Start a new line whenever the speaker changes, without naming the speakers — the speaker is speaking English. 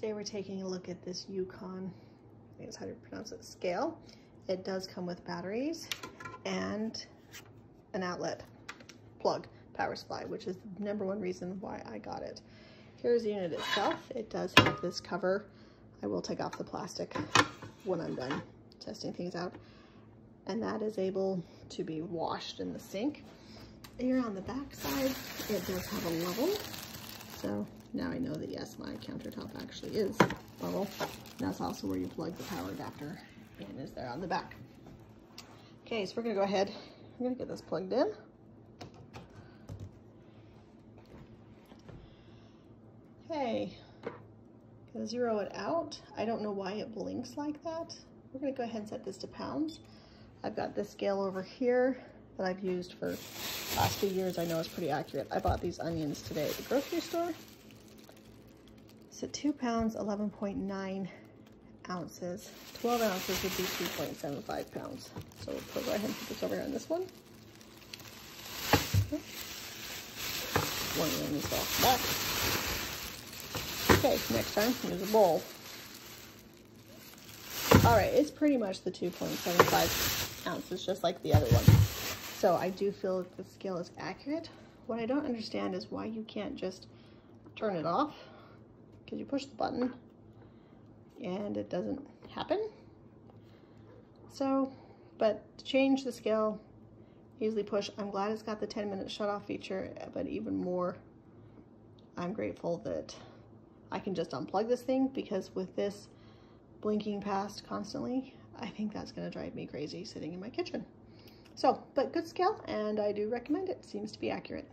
Today we're taking a look at this Yukon, I think it's how to pronounce it, scale. It does come with batteries and an outlet plug power supply, which is the number one reason why I got it. Here's the unit itself. It does have this cover. I will take off the plastic when I'm done testing things out. And that is able to be washed in the sink. Here on the back side, it does have a level. Now I know that yes, my countertop actually is level. That's also where you plug the power adapter in is there on the back. Okay, so we're gonna go ahead, I'm gonna get this plugged in. Okay, gonna zero it out. I don't know why it blinks like that. We're gonna go ahead and set this to pounds. I've got this scale over here that I've used for last few years. I know it's pretty accurate. I bought these onions today at the grocery store. So two pounds, 11.9 ounces. 12 ounces would be 2.75 pounds. So we'll put, go ahead and put this over here on this one. One of is off back. Okay, next time, use a bowl. All right, it's pretty much the 2.75 ounces, just like the other one. So I do feel that the scale is accurate. What I don't understand is why you can't just turn it off because you push the button and it doesn't happen. So, but to change the scale, easily push. I'm glad it's got the 10 minute shut off feature, but even more, I'm grateful that I can just unplug this thing because with this blinking past constantly, I think that's gonna drive me crazy sitting in my kitchen. So, but good scale and I do recommend it. Seems to be accurate.